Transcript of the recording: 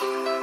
Bye.